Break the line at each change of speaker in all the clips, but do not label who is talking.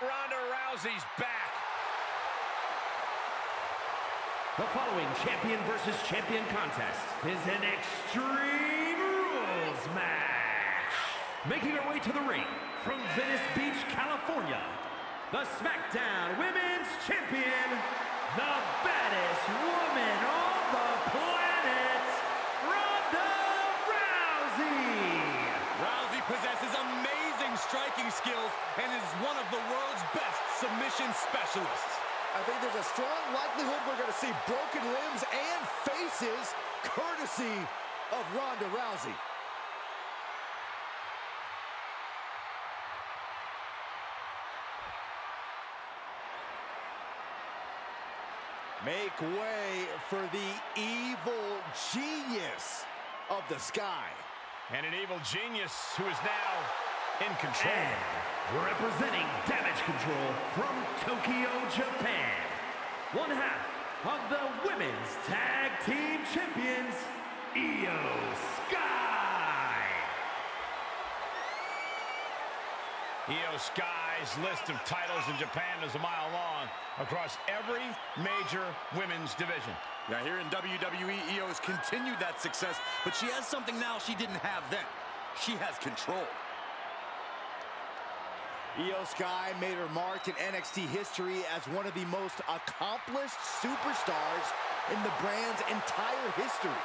Ronda Rousey's back.
The following champion versus champion contest is an Extreme Rules match. Making her way to the ring from Venice Beach, California, the SmackDown Women's Champion, the baddest woman on the planet, Ronda Rousey.
Rousey possesses amazing striking skills and is one of the world's best submission specialists.
I think there's a strong likelihood we're going to see broken limbs and faces courtesy of Ronda Rousey. Make way for the evil genius of the sky.
And an evil genius who is now in control.
And representing Damage Control from Tokyo, Japan, one half of the Women's Tag Team Champions, Iyo Sky.
Iyo Sky's list of titles in Japan is a mile long across every major women's division.
Yeah, here in WWE, Iyo has continued that success, but she has something now she didn't have then. She has control.
Iyo Sky made her mark in NXT history as one of the most accomplished superstars in the brand's entire history.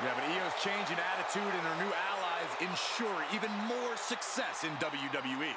Yeah, but Iyo's change in attitude and her new allies ensure even more success in. WWE.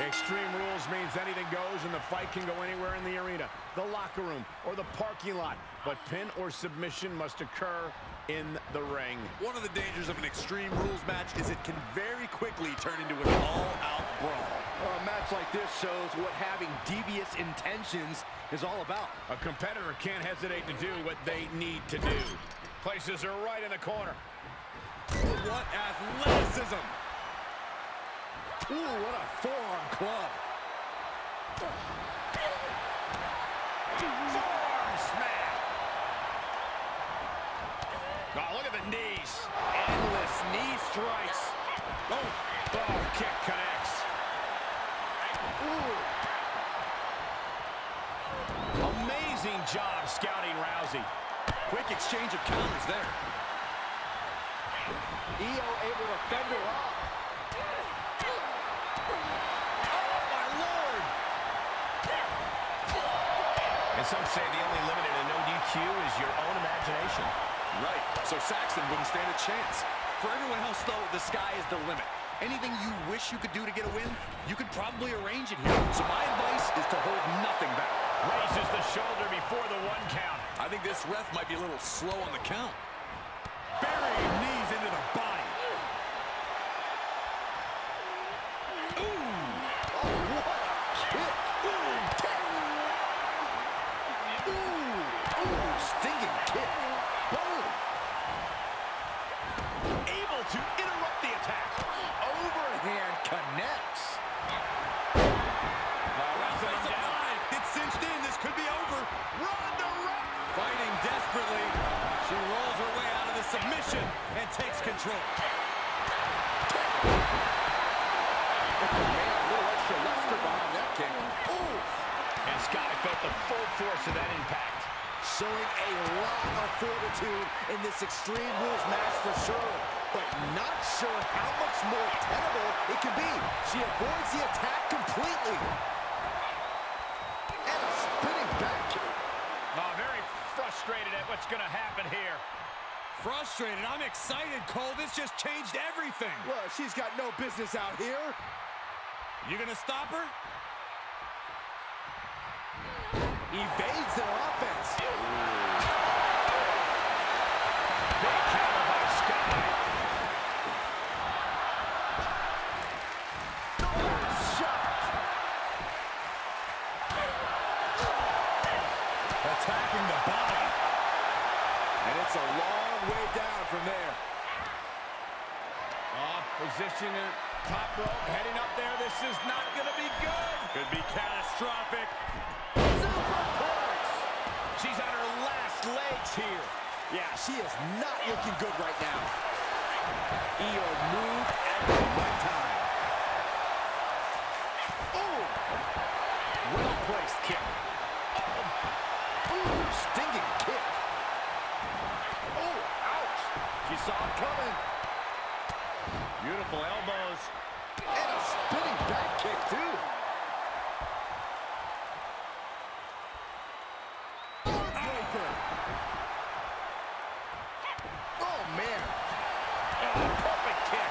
Extreme Rules means anything goes and the fight can go anywhere in the arena, the locker room, or the parking lot. But pin or submission must occur in the ring.
One of the dangers of an Extreme Rules match is it can very quickly turn into an all-out brawl.
A match like this shows what having devious intentions is all about.
A competitor can't hesitate to do what they need to do. Places her right in the corner.
What athleticism!
Ooh, what a forearm club.
Forearm smash. Oh, look at the knees.
Endless knee strikes.
Oh, oh kick connects. Amazing job scouting Rousey.
Quick exchange of counters there.
Iyo able to fend her off.
Oh, my Lord!
And some say the only limit in a no DQ is your own imagination.
Right, so Saxton wouldn't stand a chance. For everyone else, though, the sky is the limit. Anything you wish you could do to get a win, you could probably arrange it here. So my advice is to hold nothing back.
Raises the shoulder before the one count.
I think this ref might be a little slow on the count. Burying knees into the body. Ooh!
Oh, what a kick. Ooh, ooh, stinging kick. Boom.
Able to interrupt the attack.
Overhand connects.
wrestling
That's a
down.
line. It's cinched in. This could be over. Ronda Rousey fighting desperately. She rolls her way out of the submission and takes control.
Man, a little extra luster behind that kick. Ooh.
And Sky felt the full force of that impact.
Showing a lot of fortitude in this Extreme Rules match for sure, but not sure how much more tenable it can be. She avoids the attack completely. And a spinning back.
Oh, very frustrated at what's going to happen here.
Frustrated. I'm excited, Cole. This just changed everything.
Well, she's got no business out here.
You gonna stop her?
Evades their offense.
Big counter by Sky.
Shot.
Attacking the body.
And it's a long way down from there.
Oh, position it Top rope, heading up there. This is not going to be good.
Could be catastrophic.
Superplex. She's on her last legs here.
Yeah, she is not looking good right now. Iyo moved at the right time. Oh!
Well-placed kick.
Ooh, stinging kick. Oh, ouch.
She saw it coming. Beautiful elbows.
And a spinning back kick, too. Breaker. Oh, man.
Perfect kick.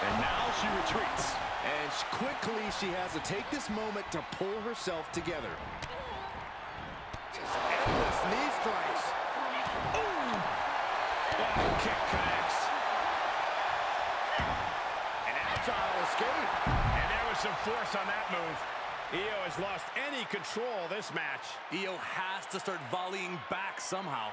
And now she retreats.
And sh- quickly, she has to take this moment to pull herself together. Just endless knee strikes.
Oh, kick connects.
An agile escape.
And there was some force on that move. Iyo has lost any control this match.
Iyo has to start volleying back somehow.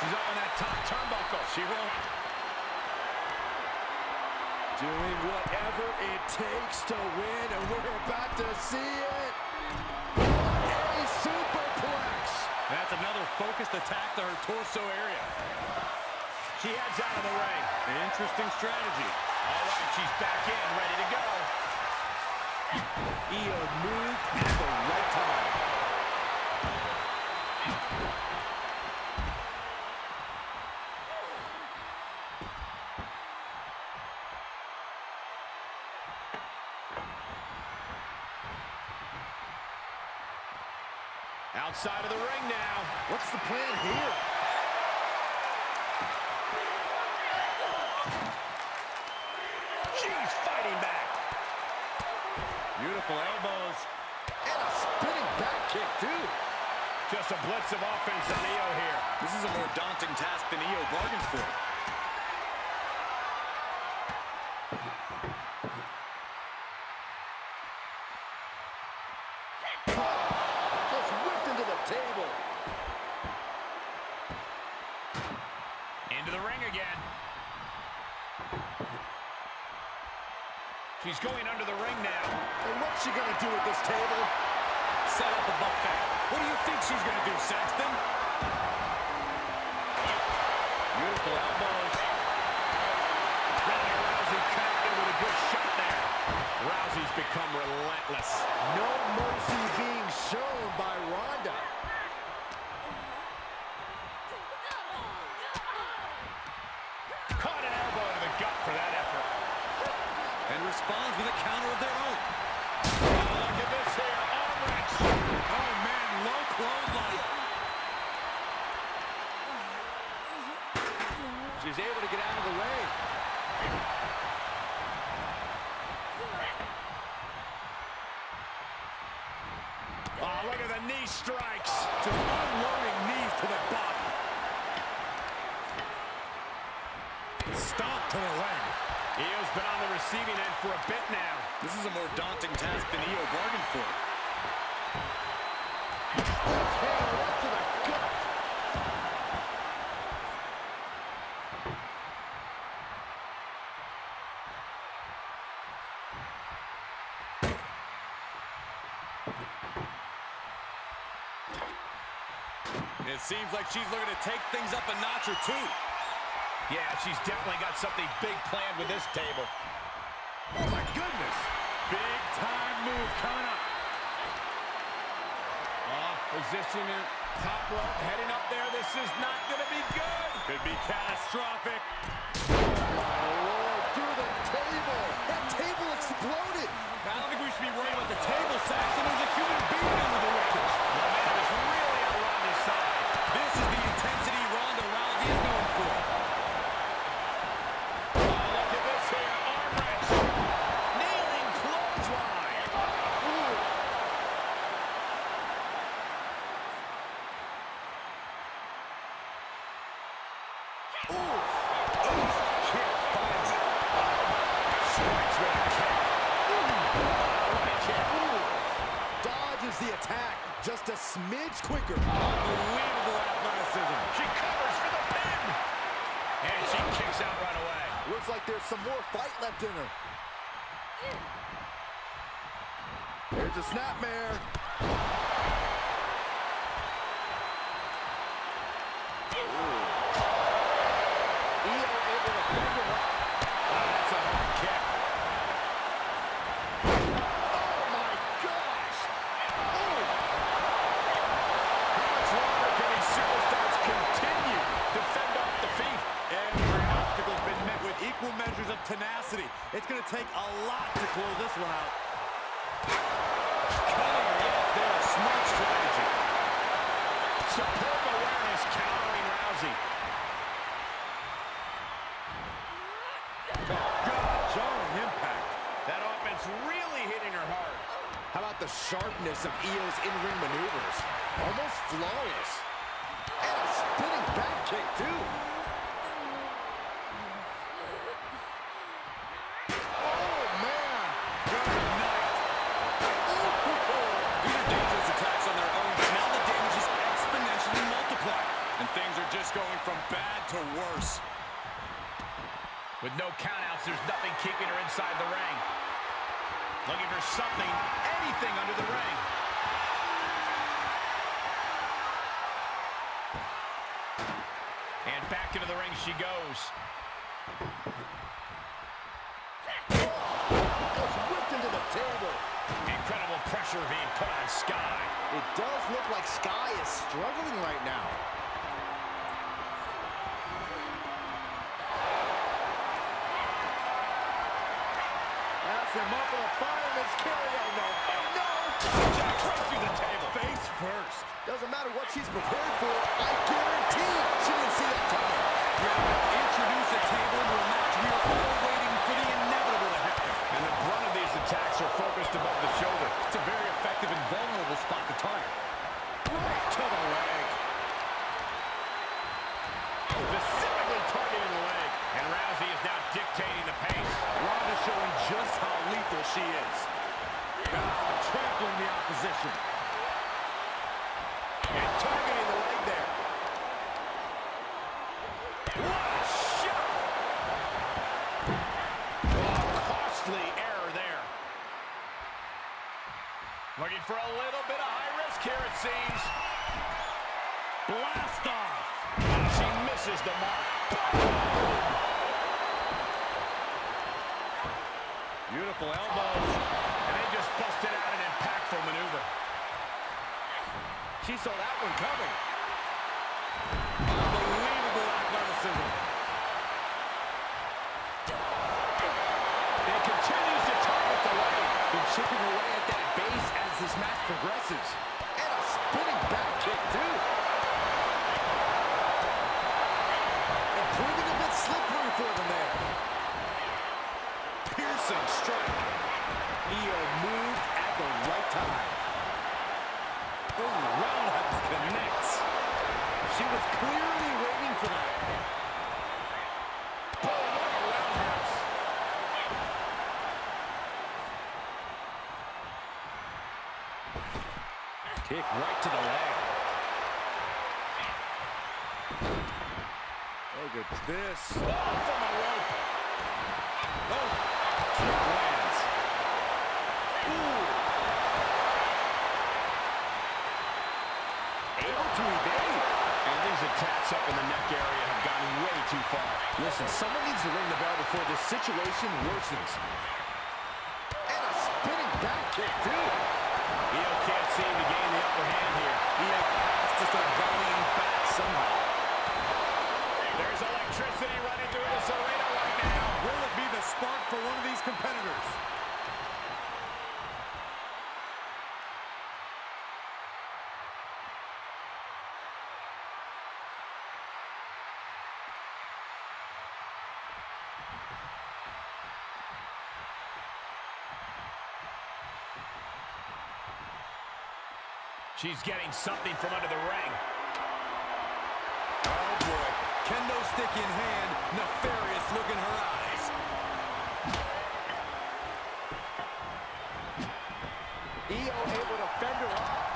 She's up on that top turnbuckle. She won't.
Doing whatever it takes to win, and we're about to see it. A superplex.
That's another focused attack to her torso area.
She heads out of the ring.
Interesting strategy.
All right, she's back in, ready to go.
Iyo moved at the right time.
Outside of the ring now.
What's the plan here?
She's fighting back. Beautiful elbows.
And a spinning back kick, too.
Just a blitz of offense on Iyo here.
This is a more daunting task than Iyo bargained for.
Just whipped into the table.
Into the ring again. She's going under the ring now.
And what's she gonna do at this table?
Set up a buffet. What do you think she's going to do, Saxton?
Beautiful elbows. Ronda Rousey connected with a good shot there. Rousey's become relentless.
No mercy being shown by Ronda.
Caught an elbow to the gut for that
responds with a counter of their own.
Oh, look at this here. Arm wrench.
Oh, man, low clothesline.
She's able to get out of the way.
Oh, look at the knee strikes.
Just unloading knees to the body. Stop to the leg.
Iyo's been on the receiving end for a bit now.
This is a more daunting task than Iyo bargained for.
Hand right to the gut.
It seems like she's looking to take things up a notch or two.
Yeah, she's definitely got something big planned with this table.
Oh, my goodness.
Big time move coming up. Position in top rope, heading up there. This is not going to be good.
Could be catastrophic.
Lord, through the table. That table exploded.
I don't think we should be worried about the table, Saxton.
Quicker.
Unbelievable athleticism.
She covers for the pin. And she kicks out right away.
Looks like there's some more fight left in her. Here's a snapmare. Iyo able to fend him off.
Oh, that's a hard kick.
Oh my gosh! Oh,
How much longer can these superstars continue to fend off defeat?
Every obstacle's been met with equal measures of tenacity. It's going to take a lot to close this one out. Cutting off there. Smart strategy.
Superb awareness countering Rousey.
God, jarring impact.
That offense really hitting her hard.
how about the sharpness of Iyo's in-ring maneuvers? Almost flawless. And a spinning back kick, too. Oh, man.
Good night. These are dangerous attacks on their own, but now the damage is exponentially multiplied. And things are just going from bad to worse.
With no countouts, there's nothing keeping her inside the ring. Looking for something, anything under the ring. And back into the ring she goes.
Goes whipped into the table.
Incredible pressure being put on Sky.
It does look like Sky is struggling right now. That's him up on a fireman's carry. Oh, no. Oh, no.
Jack right through the table.
Face first.
Doesn't matter what she's prepared for. I guarantee she didn't see that coming.
Introduce a table into a match we are all waiting for the inevitable to happen.
And the brunt of these attacks are focused above the shoulder.
It's a very effective and vulnerable spot to target. Right to the leg.
Specifically targeting the leg. And Rousey is now dictating the pace.
Ronda showing just how lethal she is. Ah, trampling the opposition.
And targeting the leg there. What a shot! Oh, costly error there. Looking for a little bit of high risk here, it seems.
Blast off.
And she misses the mark.
Beautiful elbows.
And they just busted out an impactful maneuver.
She saw that one coming.
Unbelievable athleticism.
It continues to target the leg.
Been chipping away at that base as this match progresses. And a spinning back kick, too. And proving a bit slippery for them there.
Piercing strike.
Iyo moved at the right time.
Ooh, roundhouse connects.
She was clearly waiting for that.
Oh.
Kick right to the leg. Look at this.
Oh, from a rope.
Oh, kick lands.
Able to evade. And these attacks up in the neck area have gotten way too far.
Listen, someone needs to ring the bell before this situation worsens. And a spinning back kick, too.
Iyo can't seem to gain the upper hand here.
Iyo has to start volleying back somehow.
There's electricity running through this arena right now.
Will it be the spark for one of these competitors?
She's getting something from under the ring.
Kendo in hand, nefarious look in her eyes.
Iyo able to fend her off.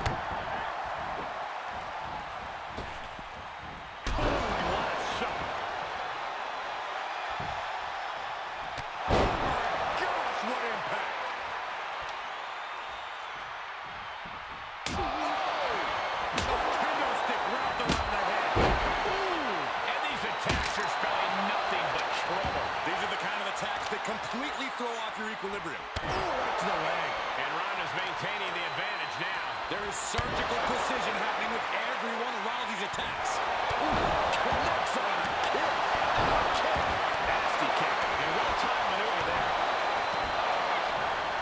completely throw off your equilibrium.
Ooh, right to the leg. And Ronda's maintaining the advantage now.
There is surgical precision happening with every one of Rousey's attacks. Ooh, connects on a kick.
kick. Nasty kick. And well-timed maneuver there.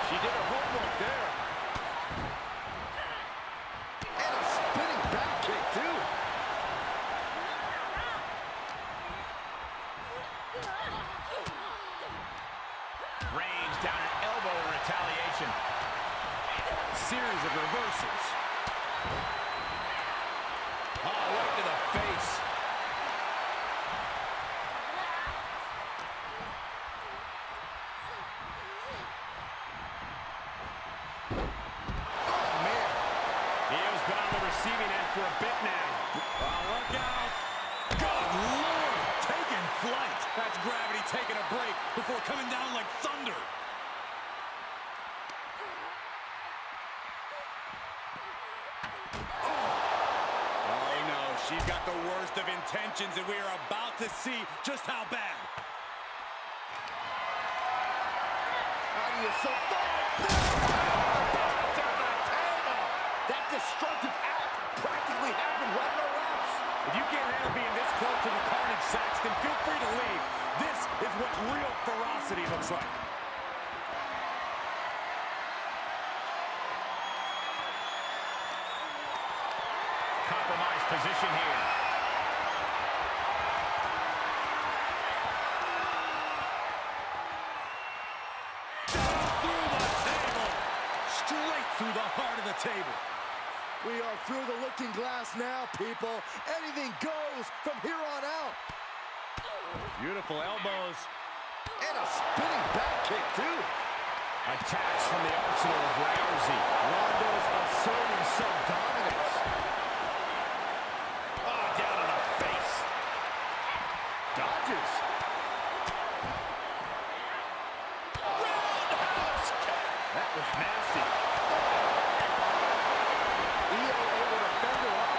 She did her homework there.
And a spinning back kick, too.
Range down an elbow in retaliation.
Series of reversals.
Oh, right to the face.
Oh, man.
Iyo's been on the receiving end for a bit now.
Oh, look out. Good Lord, taking flight. That's gravity taking a break before coming down like thunder. Oh, she's got the worst of intentions, and we are about to see just how bad.
How do you survive this? Back on the table. That destructive act practically happened right in the reps.
If you can't handle being this close to the carnage, Saxton, feel free to leave. This is what real ferocity looks like.
Compromised position here.
Through the table. Straight through the heart of the table.
We are through the looking glass now, people. Anything goes from here on out.
Beautiful elbows.
And a spinning back kick, too.
Attacks from the arsenal of Rousey.
Ronda's asserting some dominance.
Oh, down in the face.
Dodges.
Roundhouse kick. That was nasty.
Iyo able to fend her off.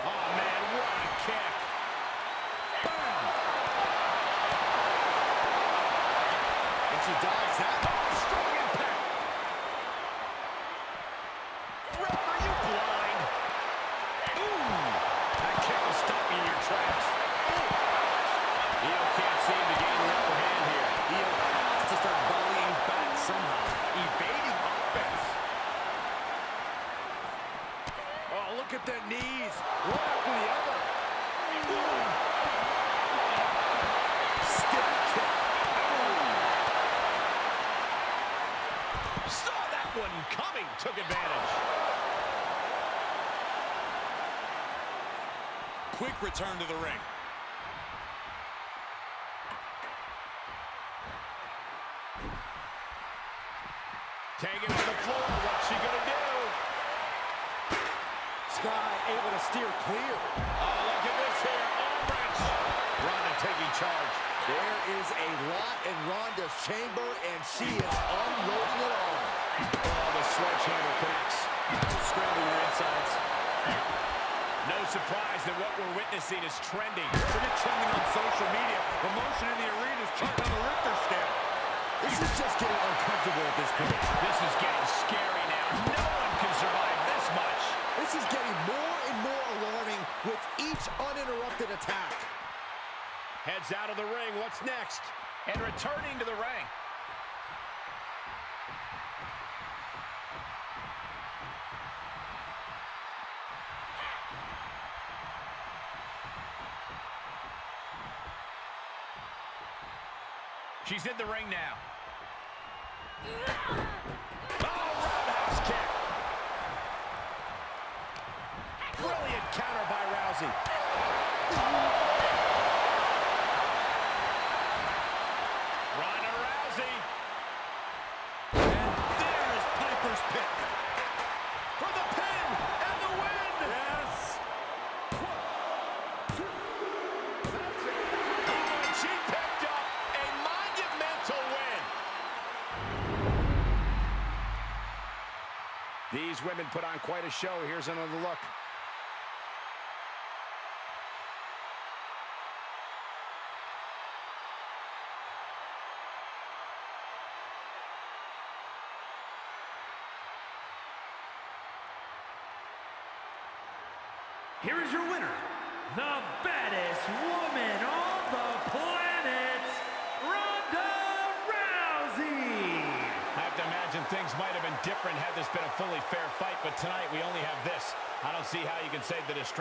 Oh, man, what a kick. Bam.
And she dodged that.
Strong impact. Ref, are you blind? Ooh. That kick will stop you in your tracks. Ooh. Iyo can't seem to gain the upper hand here.
Iyo has to start volleying back somehow.
Evading offense.
Oh, look at their knees. One after the other.
Stiff kick. Saw that one coming. Took advantage.
Quick return to the ring.
Taking to the floor. What's she going to do?
Sky able to steer clear.
Oh, look at this here. Arm wrench. Ronda taking charge.
There is a lot in Ronda's chamber, and she is unloading it all.
Oh, the sledgehammer connects.
Scramble your insides.
No surprise that what we're witnessing is trending.
Forget trending on social media. The motion in the arena is charted on the Richter scale.
This is just getting uncomfortable at this point.
This is getting scary now. No one can survive this much.
This is getting more and more alarming with each uninterrupted attack.
Heads out of the ring. What's next? And returning to the ring. She's in the ring now. Oh, roundhouse kick. Brilliant counter by Rousey. these women put on quite a show. Here's another look.
Here is your winner, the baddest woman
different had this been a fully fair fight, but tonight we only have this. I don't see how you can say the distraction.